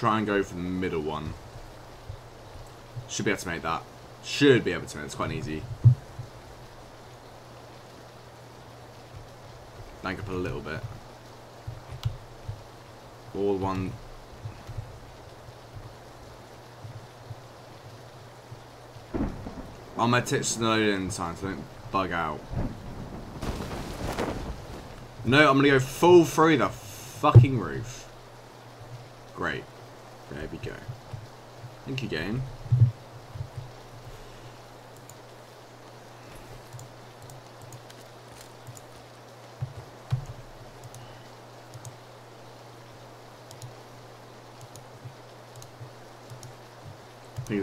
try and go for the middle one. Should be able to make that. Should be able to make it. It's quite easy. Bank up a little bit. All one. On my tits to load in time so don't bug out. No, I'm gonna go full through the fucking roof. Great. There we go. Thank you, game.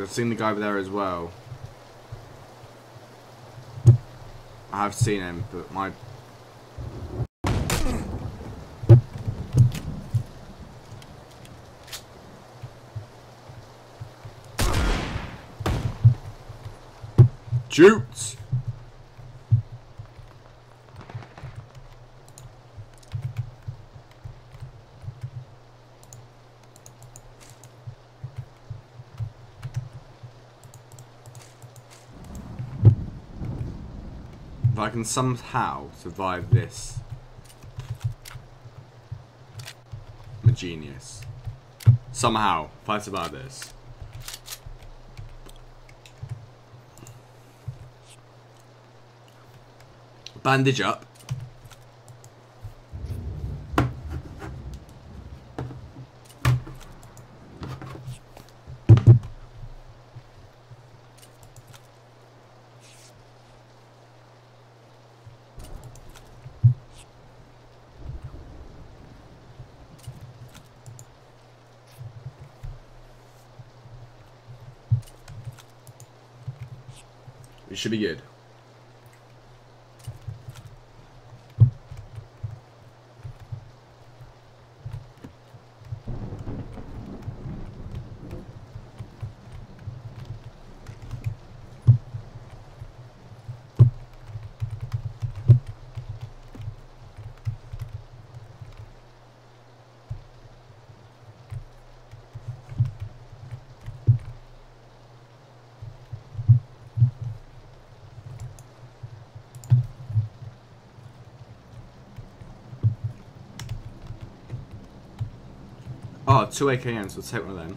I've seen the guy over there as well. I have seen him, but my Shoots! If I can somehow survive this, I'm a genius. Somehow, if I survive this. Bandage up. We should be good. Oh, two AKMs. Let's take one of them.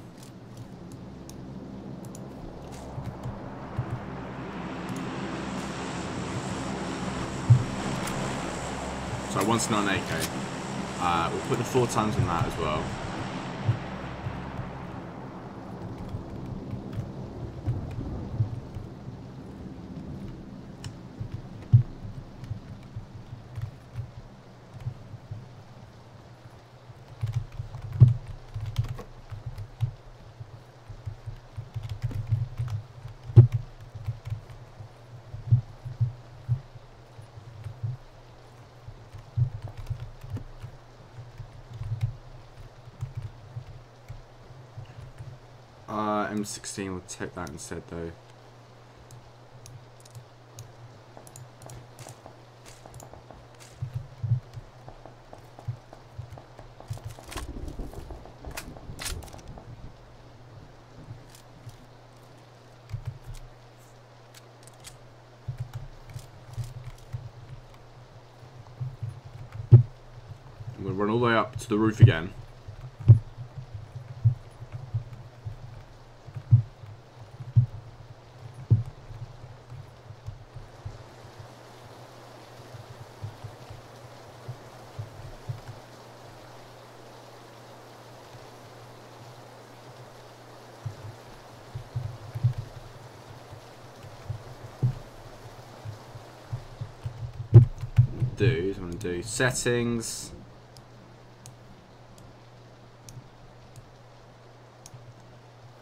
So once not an AK. Uh, we'll put the four times on that as well. Uh, M16, we'll take that instead though. I'm gonna run all the way up to the roof again. Do settings.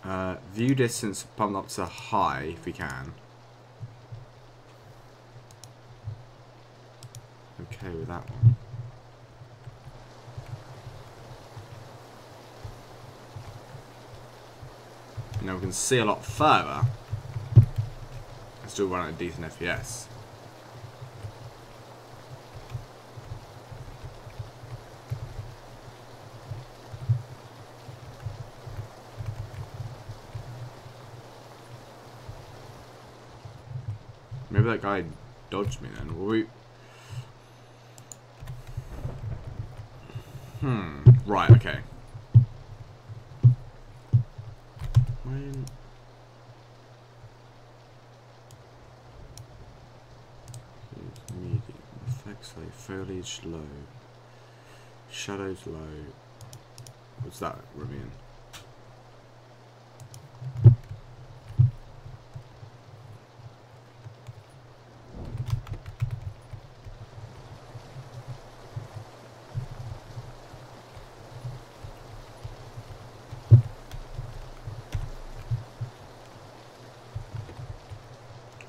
Uh, view distance pump up to high if we can. Okay with that one. Now we can see a lot further. And still run at a decent FPS. Maybe that guy dodged me then. Were we... Hmm. Right, okay. When... Medium. Effects like foliage low. Shadows low. What's that, Ramian?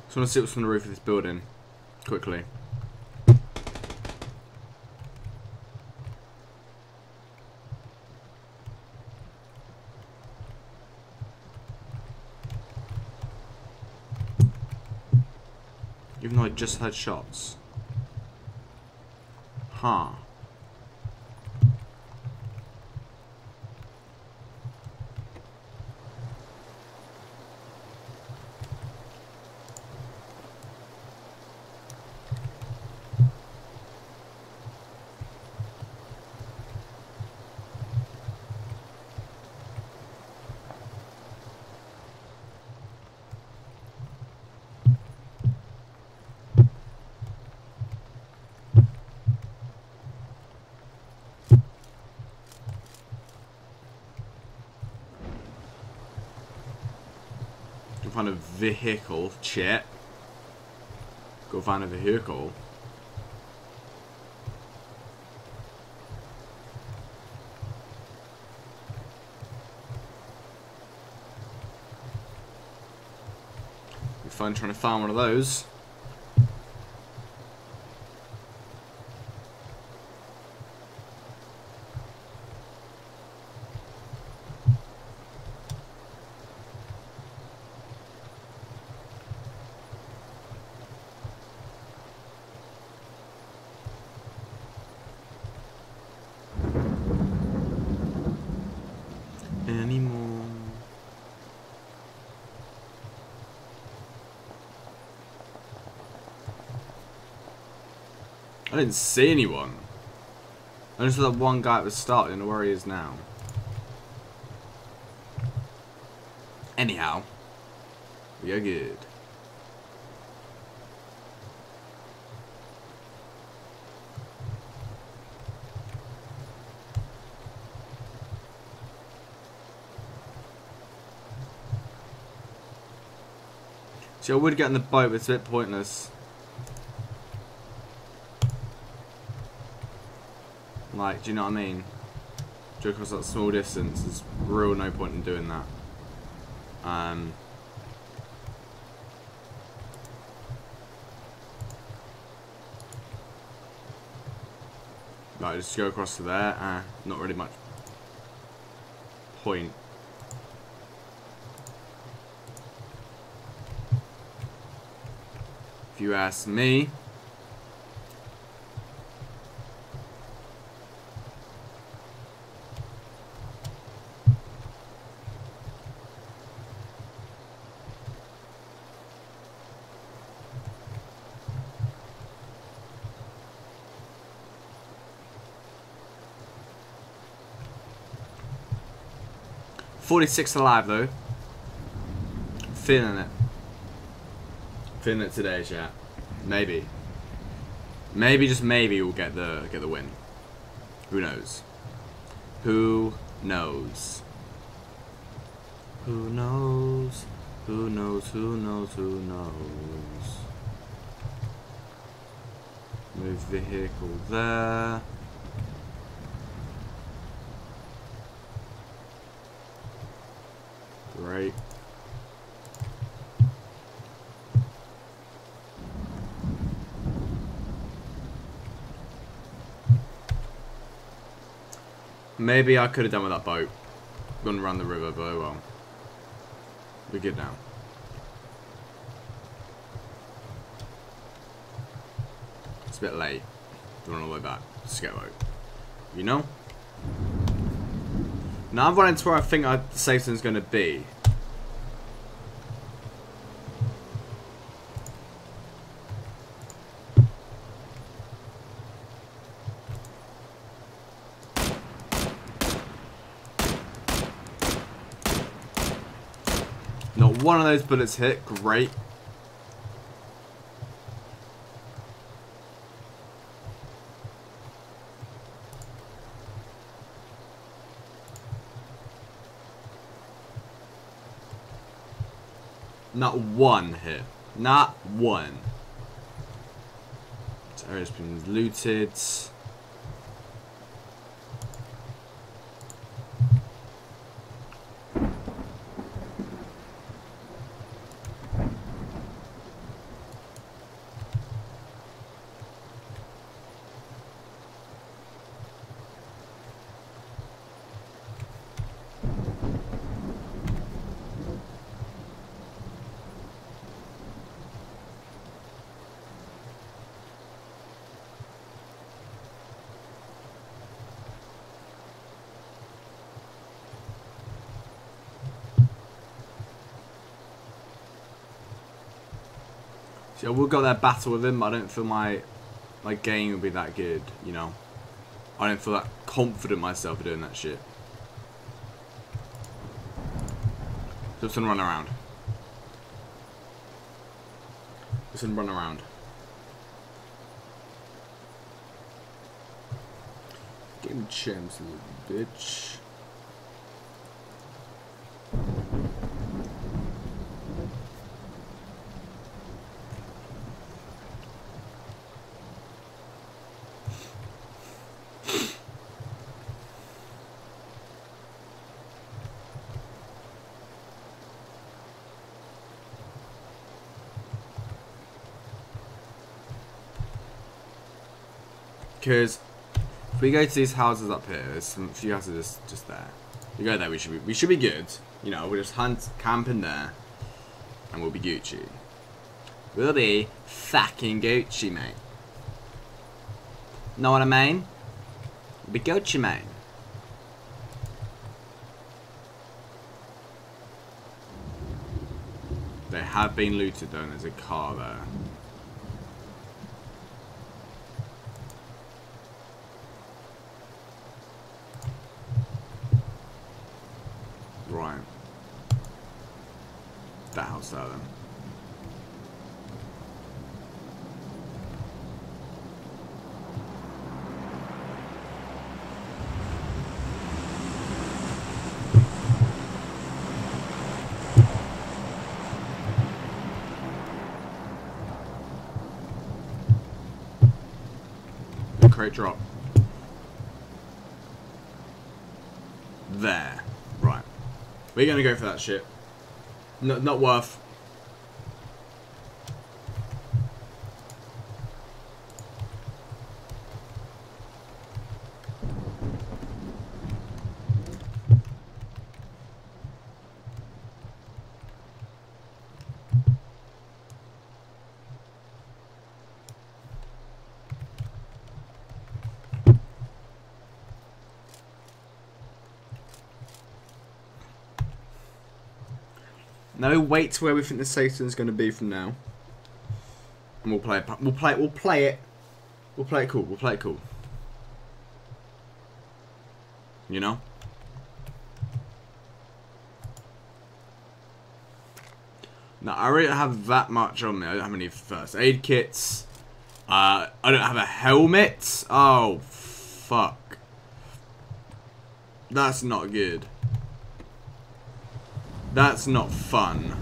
So I want to see what's on the roof of this building, quickly. Even though I just heard shots. Huh. Find a vehicle. Chat. Go find a vehicle. Be fun trying to find one of those. I didn't see anyone. I just saw that one guy at the start, know where he is now. Anyhow, we are good. See, I would get in the boat, but it's a bit pointless. Like, do you know what I mean? Go across that small distance, there's real no point in doing that. Um... Like, just go across to there, uh, not really much point. If you ask me. Forty-six alive though. Feeling it. Feeling it today, chat. Maybe. Maybe, just maybe, we'll get the get the win. Who knows? Who knows? Who knows? Who knows? Who knows? Who knows? Move vehicle there. Great. Maybe I could have done with that boat. Gone around the river, but oh well. We're good now. It's a bit late. Don't run all the way back. Just get boat. You know? Now I'm running to where I think the safe zone's going to be. One of those bullets hit, great. Not one hit. Not one. This area's been looted. See, I will go that battle with him, but I don't feel my my game will be that good, you know. I don't feel that confident myself doing that shit. Just gonna run around. Just gonna run around. Game champs, little bitch. Because if we go to these houses up here, there's some few houses just, just there. We go there, we should be we should be good. You know, we'll just hunt camp in there, and we'll be Gucci. We'll be fucking Gucci, mate. Know what I mean? We'll be Gucci, mate. They have been looted though, and there's a car there. Right. That house there then. The crate drop. There. Right. We're gonna go for that shit. No, not worth. No, wait to where we think the Satan's going to be from now. And we'll play it. We'll play it. We'll play it. We'll play it cool. We'll play it cool. You know? Now, I really don't have that much on me. I don't have any first aid kits. Uh, I don't have a helmet. Oh, fuck. That's not good. That's not fun.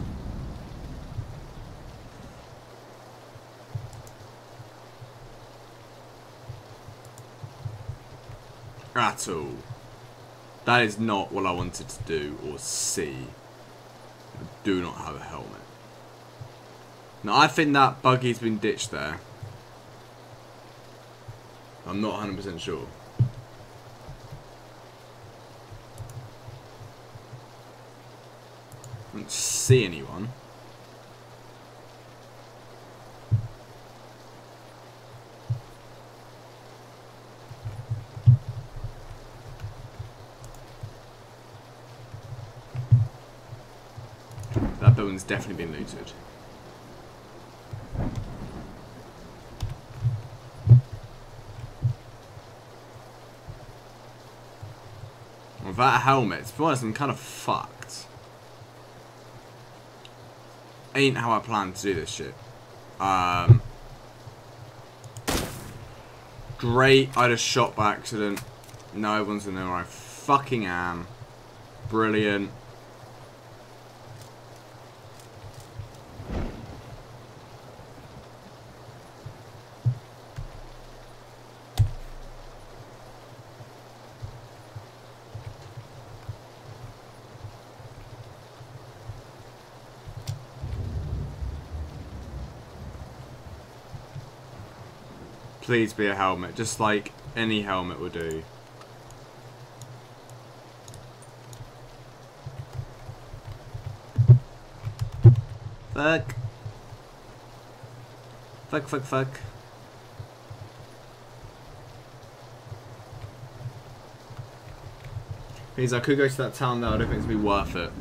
At all. That is not what I wanted to do or see. I do not have a helmet. Now, I think that buggy's been ditched there. I'm not 100% sure. I don't see anyone. That building's definitely been looted. Without a helmet, to be honest, I'm kind of fucked. Ain't how I plan to do this shit. Um, great, I just shot by accident. No one's gonna know where I fucking am. Brilliant. Please be a helmet, just like any helmet would do. Fuck. Fuck, fuck, fuck. Means I could go to that town though, I don't think it's gonna be worth it.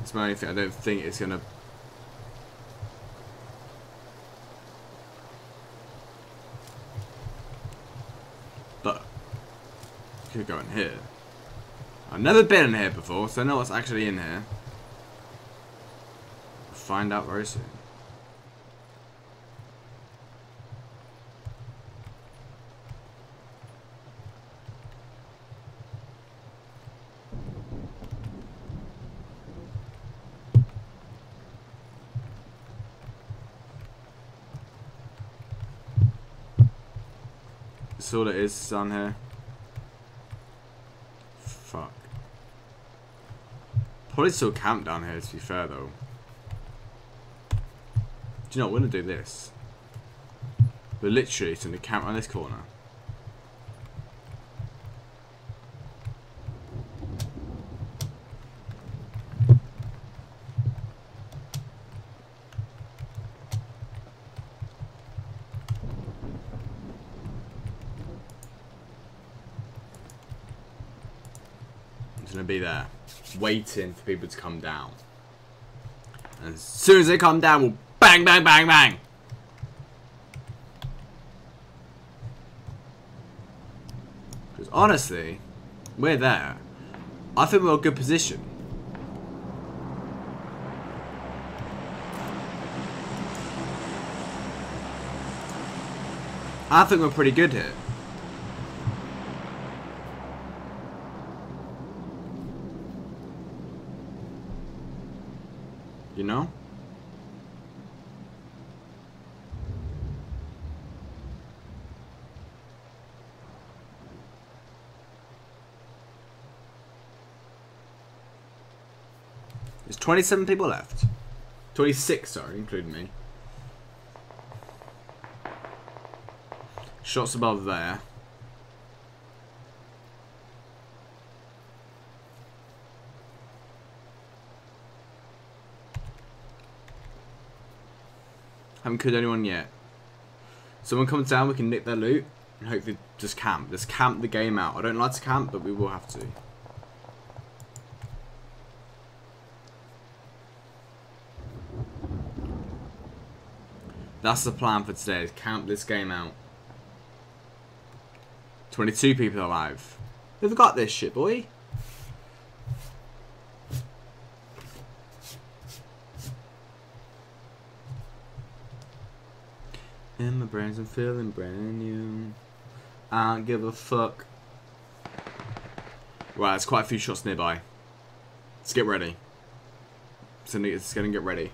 It's my only thing, I don't think it's gonna But could go in here. I've never been in here before, so I know what's actually in here. Find out very soon. That's all it is down here. Fuck. Probably still camp down here to be fair though. Do you know what, we're gonna do this. We're literally going to camp around this corner. It's gonna be there, waiting for people to come down. And as soon as they come down, we'll bang, bang, bang, bang. Because honestly, we're there. I think we're in a good position. I think we're pretty good here. You know? There's 27 people left. 26, sorry, including me. Shots above there. Haven't killed anyone yet. Someone comes down, we can nick their loot, and hopefully just camp. Just camp the game out. I don't like to camp, but we will have to. That's the plan for today, is camp this game out. 22 people alive. We've got this shit, boy. Brains are feeling brand new. I don't give a fuck. Right, there's quite a few shots nearby. Let's get ready. It's gonna, it's gonna get ready.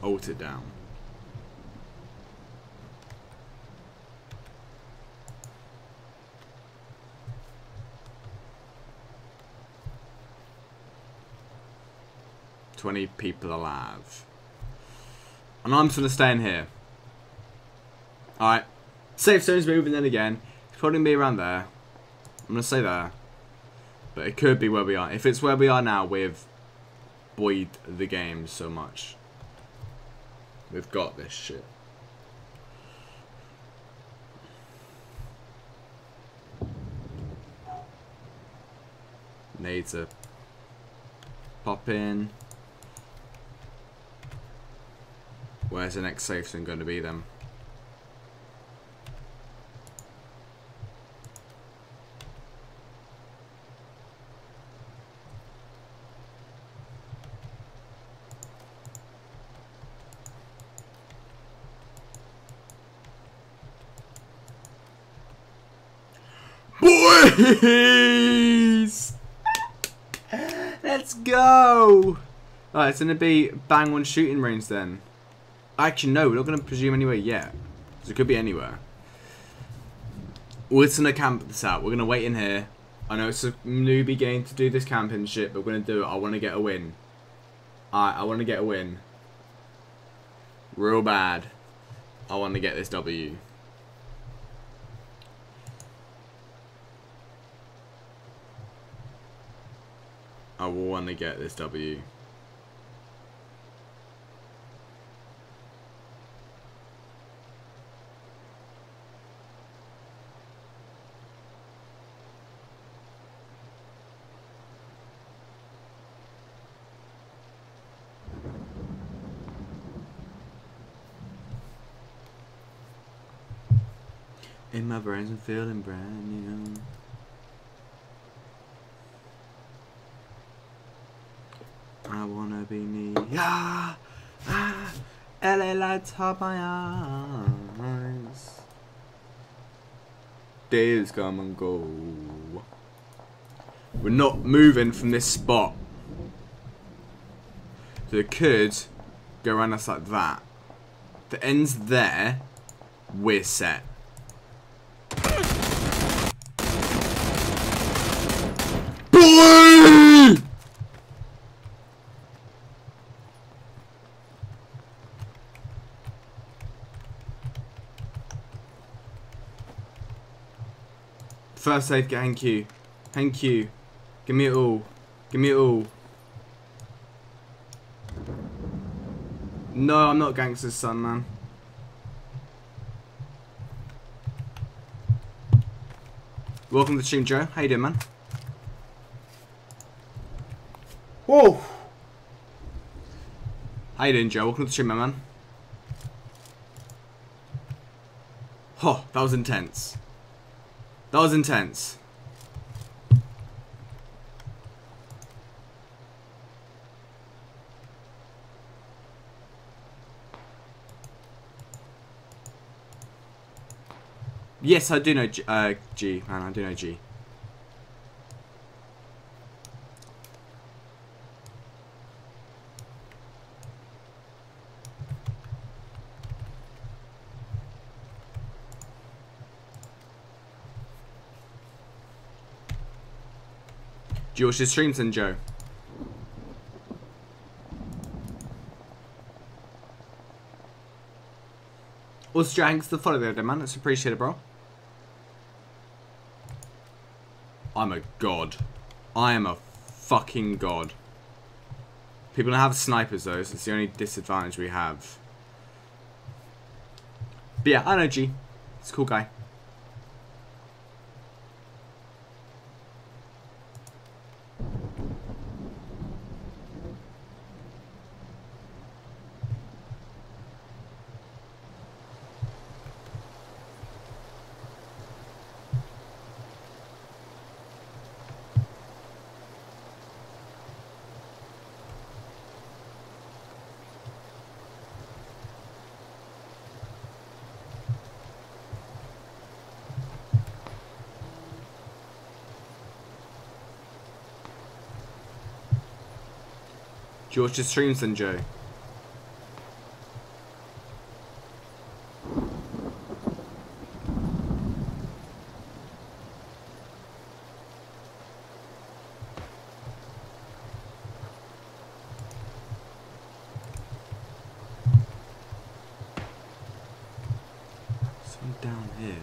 There it down. Twenty people alive. And I'm just gonna stay in here. Alright. Safe zone's moving then again. It's probably gonna be around there. I'm gonna say there. But it could be where we are. If it's where we are now, we've buoyed the game so much. We've got this shit. Need to pop in. Where's the next safe zone going to be then? Boys! Let's go! Alright, it's going to be bang on shooting range then. Actually, no, we're not going to presume anywhere yet. Because it could be anywhere. We're just going to camp this out. We're going to wait in here. I know it's a newbie game to do this camping shit, but we're going to do it. I want to get a win. Alright, I want to get a win. Real bad. I want to get this W. I want to get this W. In my brains I'm feeling brand new. I wanna be me. Ah, ah, Hurt my eyes. Days come and go. We're not moving from this spot. So it could go around us like that. The end's there. We're set. Boy! First aid, thank you. Thank you. Give me it all. Give me it all. No, I'm not gangster's son, man. Welcome to the stream, Joe. How you doing, man? Whoa! How you doing, Joe? Welcome to the stream, my man. Oh, that was intense. That was intense. Yes, I do know G, uh, G man. I do know G. You watch his streams then, Joe? Also, Joe, thanks for the follow there, man. That's appreciated, bro. I'm a god. I am a fucking god. People don't have snipers, though, so it's the only disadvantage we have. But yeah, I know G. He's a cool guy. George streams then, Joe. Some down here.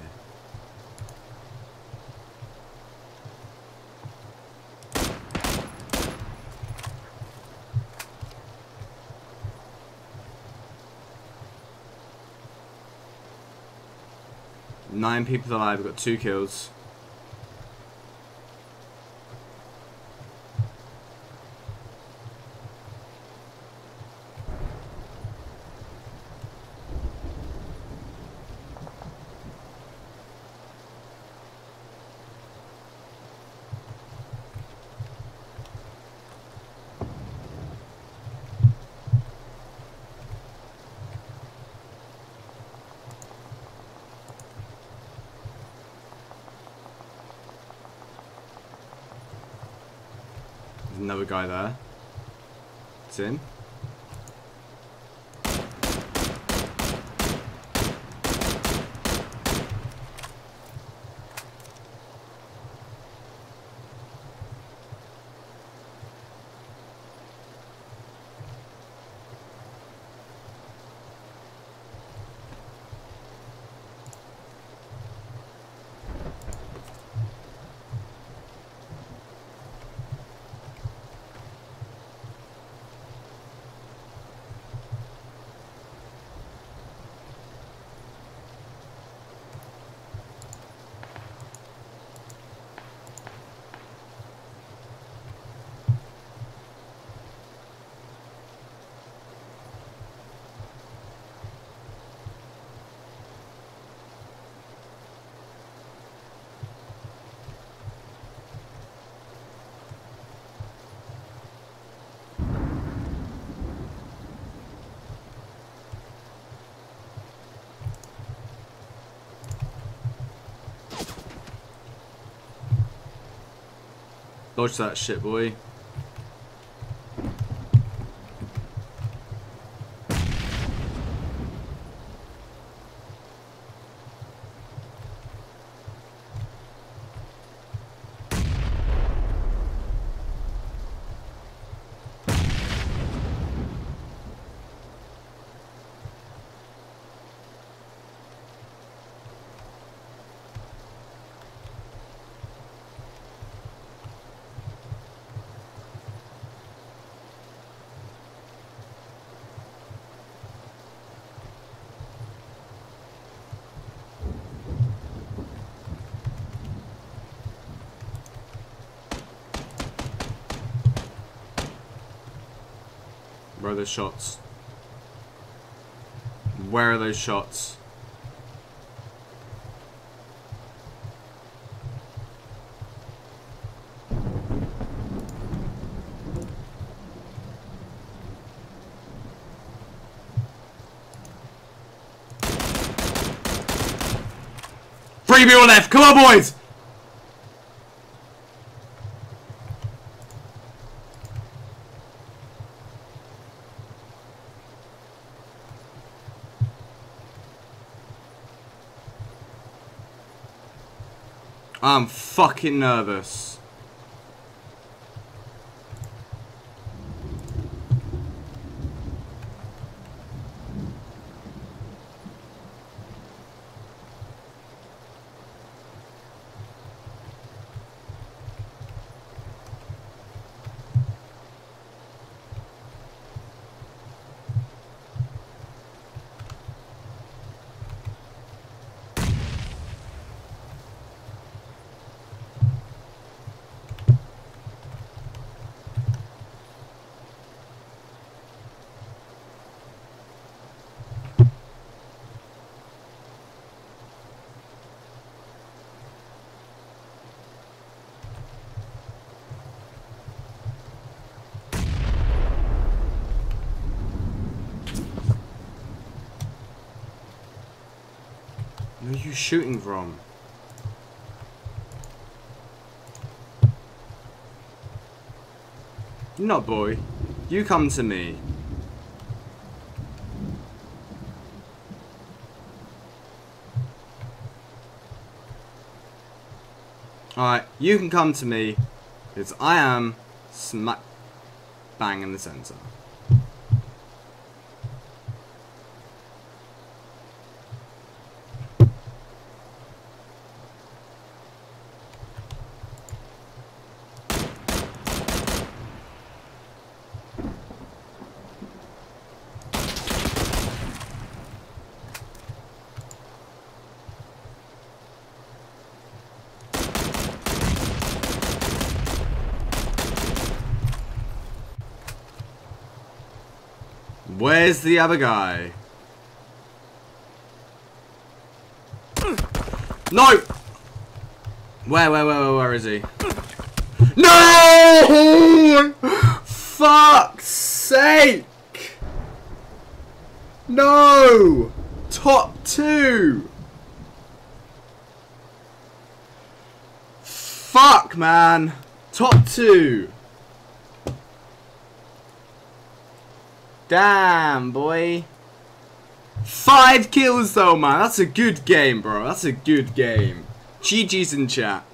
Nine people alive, we've got two kills. Guy there. It's in. Dodge that shit, boy. Where are those shots? Where are those shots? Three people left! Come on, boys! I'm fucking nervous. You shooting from? Not boy. You come to me. Alright, you can come to me. Because I am smack bang in the center. Where's the other guy? No! Where, where, where, where, where is he? No! Fuck's sake! No! Top two! Fuck, man! Top two! Damn, boy. Five kills though, man. That's a good game, bro. That's a good game. GG's in chat.